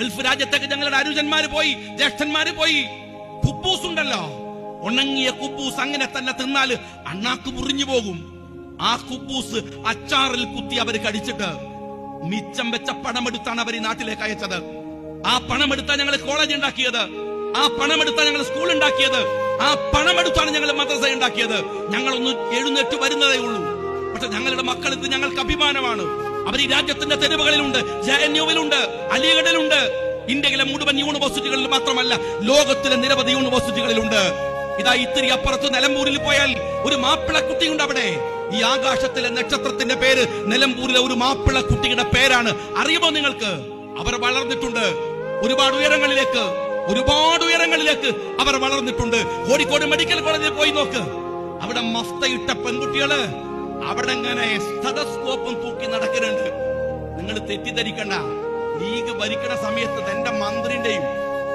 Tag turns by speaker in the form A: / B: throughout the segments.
A: Gulf രാജ്യത്തേക്ക് ഞങ്ങളുടെ അനുജന്മാര് പോയി ജ്യേഷ്ഠന്മാര് പോയി. കുപ്പൂസ് ഉണ്ടല്ലോ ഉണങ്ങിയ കുപ്പൂസ് അങ്ങനെ തന്നെ തിന്നാൽ അണ്ണാക്ക് മുറിഞ്ഞു പോകും. ആ കുപ്പൂസ് അച്ചാറിൽ കുത്തി അവർ കടിച്ചിട്ട് മിച്ചം വെച്ച പണമെടുത്താണ് അവർ ഈ നാട്ടിലേക്ക് അയച്ചത്. ആ പണമെടുത്താ ഞങ്ങൾ കോളേജ് ഉണ്ടാക്കിയത്. ആ പണമെടുത്താ ഞങ്ങൾ സ്കൂൾ ഉണ്ടാക്കിയത്. ആ പണമെടുത്താണ് ഞങ്ങൾ മദ്രസ ഉണ്ടാക്കിയത്. ഞങ്ങളൊന്ന് എഴുന്നേറ്റ് വരുന്നതേ ഉള്ളൂ. പക്ഷെ ഞങ്ങളുടെ മക്കൾ ഇത് ഞങ്ങൾക്ക് അഭിമാനമാണ്. അവർ ഈ രാജ്യത്തിന്റെ തെരുവുകളിലുണ്ട് ജെ എൻ യുവിലുണ്ട് അലിഗഡിലുണ്ട്. ഇന്ത്യയിലെ മുഴുവൻ യൂണിവേഴ്സിറ്റികളിൽ മാത്രമല്ല ലോകത്തിലെ നിരവധി യൂണിവേഴ്സിറ്റികളിലുണ്ട്. ഇതാ ഇത്തിരി അപ്പുറത്ത് നിലമ്പൂരിൽ പോയാൽ ഒരു മാപ്പിള കുട്ടിയുണ്ട് അവിടെ. ഈ ആകാശത്തിലെ നക്ഷത്രത്തിന്റെ പേര് നിലമ്പൂരിലെ ഒരു മാപ്പിള കുട്ടിയുടെ പേരാണ്. അറിയുമോ നിങ്ങൾക്ക്? അവർ വളർന്നിട്ടുണ്ട്. ഒരുപാട് ഉയരങ്ങളിലേക്ക് ഒരുപാട് ഉയരങ്ങളിലേക്ക് അവർ വളർന്നിട്ടുണ്ട്. കോഴിക്കോട് മെഡിക്കൽ കോളേജിൽ പോയി നോക്ക്. അവിടെ മഫ്തയിട്ട പെൺകുട്ടികൾ അവിടെ ഇങ്ങനെ സ്ഥലസ്കോപ്പും തൂക്കി നടക്കുന്നുണ്ട് നിങ്ങൾ തെറ്റിദ്ധരിക്കണ്ട. ലീഗ് ഭരിക്കുന്ന സമയത്ത് എന്റെ മന്ത്രിന്റെയും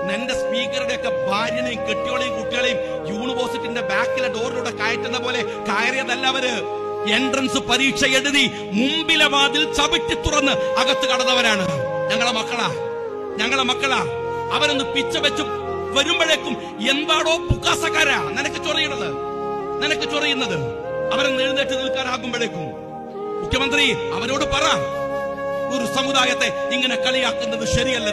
A: നിന്റെ സ്പീക്കറുടെ ഒക്കെ ഭാര്യനെയും കെട്ടിയോളെയും കുട്ടികളെയും യൂണിവേഴ്സിറ്റിന്റെ ബാക്കിലെ ഡോറിലൂടെ കയറ്റുന്ന പോലെ കയറിയതല്ല അവർ. എൻട്രൻസ് പരീക്ഷ എഴുതി മുമ്പിലെ വാതിൽ ചവിട്ടി തുറന്ന് അകത്ത് കടന്നവരാണ്. ഞങ്ങളെ മക്കളാ ഞങ്ങളെ മക്കളാ. അവരൊന്ന് പിച്ച വെച്ച് വരുമ്പോഴേക്കും എന്താണോ പുക്കാസക്കാരാ. നിനക്ക് ചൊറിയണത് നിനക്ക് ചൊറിയുന്നത്? അവരൊന്ന് എഴുന്നേറ്റ് നിൽക്കാനാകുമ്പോഴേക്കും മുഖ്യമന്ത്രി അവരോട് പറ ഒരു സമുദായത്തെ ഇങ്ങനെ കളിയാക്കുന്നത് ശരിയല്ല.